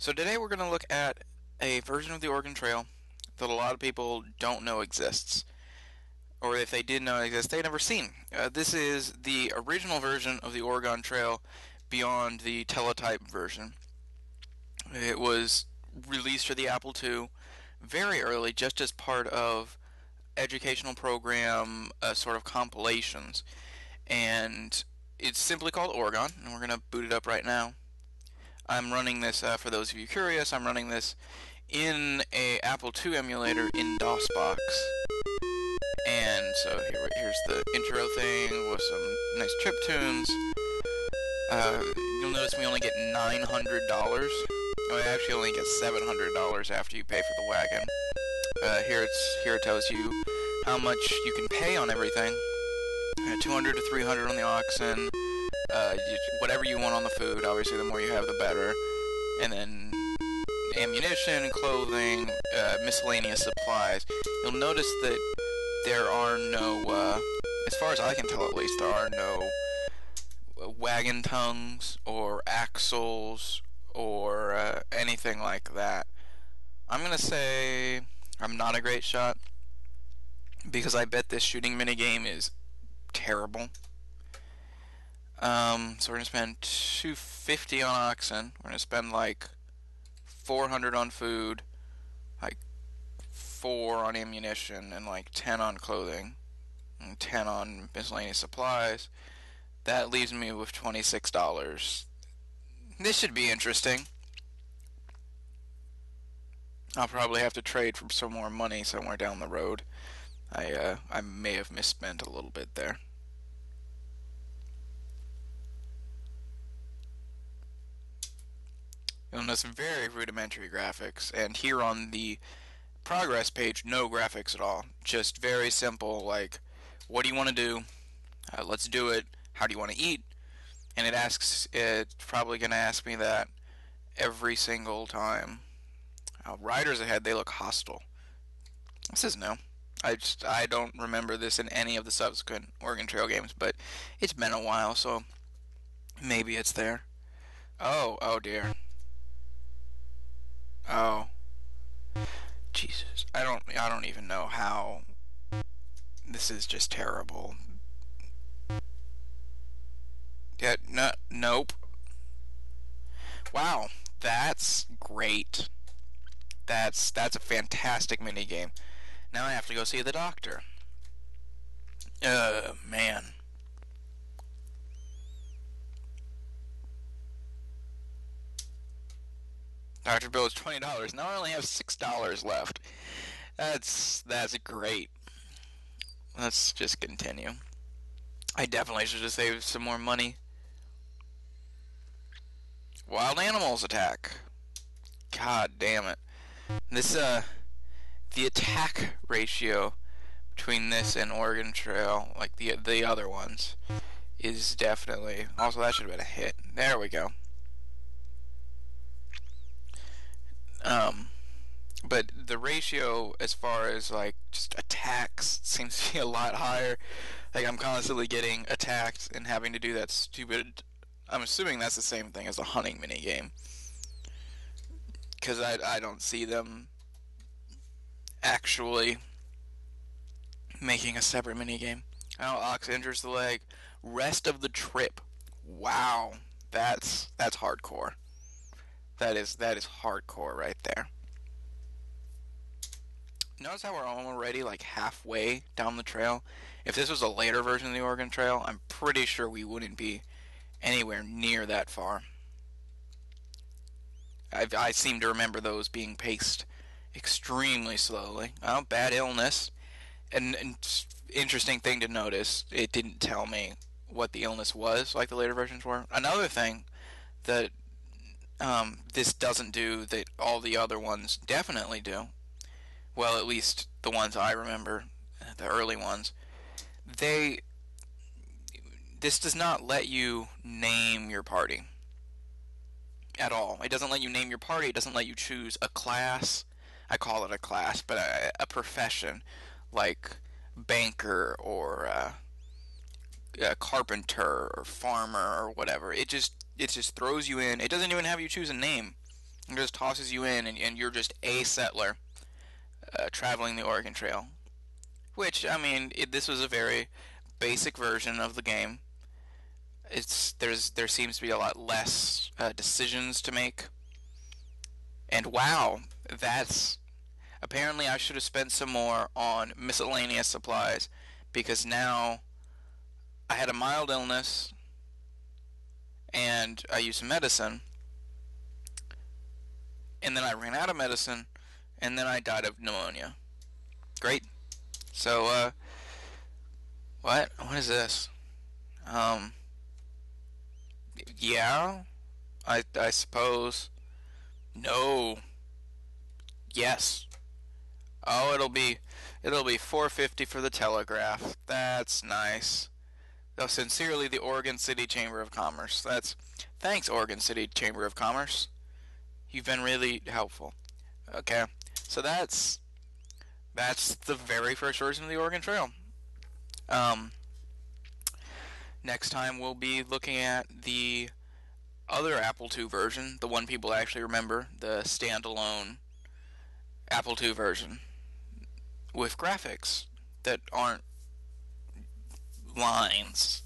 So today we're going to look at a version of the Oregon Trail that a lot of people don't know exists. Or if they did know it exists, they'd never seen. Uh, this is the original version of the Oregon Trail beyond the teletype version. It was released for the Apple II very early, just as part of educational program uh, sort of compilations. And it's simply called Oregon, and we're going to boot it up right now. I'm running this, uh, for those of you curious, I'm running this in a Apple II emulator in DOSBox. And so here, here's the intro thing with some nice chip tunes. Uh, you'll notice we only get $900. Oh, I actually only get $700 after you pay for the wagon. Uh, here it's here it tells you how much you can pay on everything. Uh, 200 to 300 on the oxen. Uh, you, whatever you want on the food. Obviously, the more you have, the better. And then ammunition, clothing, uh, miscellaneous supplies. You'll notice that there are no, uh, as far as I can tell at least, there are no wagon tongues or axles or uh, anything like that. I'm gonna say I'm not a great shot because I bet this shooting minigame is terrible. Um, so we're gonna spend 250 on oxen. We're gonna spend like 400 on food, like four on ammunition, and like 10 on clothing, and 10 on miscellaneous supplies. That leaves me with $26. This should be interesting. I'll probably have to trade for some more money somewhere down the road. I uh, I may have misspent a little bit there. You'll notice very rudimentary graphics, and here on the progress page, no graphics at all. Just very simple, like, what do you want to do? Uh, let's do it. How do you want to eat? And it asks, it's probably going to ask me that every single time. Uh, riders ahead, they look hostile. This is no. I just I don't remember this in any of the subsequent Oregon Trail games, but it's been a while, so maybe it's there. Oh, oh dear. Oh. Jesus. I don't I don't even know how this is just terrible. Yeah, no, nope. Wow, that's great. That's that's a fantastic mini game. Now I have to go see the doctor. Uh, man. Doctor bill is twenty dollars. Now I only have six dollars left. That's that's great. Let's just continue. I definitely should have saved some more money. Wild animals attack. God damn it. This uh the attack ratio between this and Oregon Trail, like the the other ones, is definitely also that should have been a hit. There we go. Um, but the ratio as far as like just attacks seems to be a lot higher. Like I'm constantly getting attacked and having to do that stupid. I'm assuming that's the same thing as a hunting mini game. Because I I don't see them actually making a separate mini game. Oh, Ox injures the leg. Rest of the trip. Wow, that's that's hardcore. That is that is hardcore right there. Notice how we're already like halfway down the trail. If this was a later version of the Oregon Trail, I'm pretty sure we wouldn't be anywhere near that far. i I seem to remember those being paced extremely slowly. Well, bad illness. And, and interesting thing to notice, it didn't tell me what the illness was like the later versions were. Another thing that um, this doesn't do that all the other ones definitely do. Well, at least the ones I remember, the early ones. They this does not let you name your party at all. It doesn't let you name your party. It doesn't let you choose a class. I call it a class, but a, a profession like banker or uh, a carpenter or farmer or whatever. It just it just throws you in. It doesn't even have you choose a name. It just tosses you in, and, and you're just a settler uh, traveling the Oregon Trail. Which, I mean, it, this was a very basic version of the game. It's there's there seems to be a lot less uh, decisions to make. And wow, that's apparently I should have spent some more on miscellaneous supplies because now I had a mild illness and I used some medicine and then I ran out of medicine and then I died of pneumonia. Great. So uh what? What is this? Um yeah. I I suppose no. Yes. Oh, it'll be it'll be 450 for the telegraph. That's nice. Though sincerely the Oregon City Chamber of Commerce. That's thanks Oregon City Chamber of Commerce. You've been really helpful. Okay. So that's that's the very first version of the Oregon Trail. Um next time we'll be looking at the other Apple II version, the one people actually remember, the standalone Apple II version with graphics that aren't lines.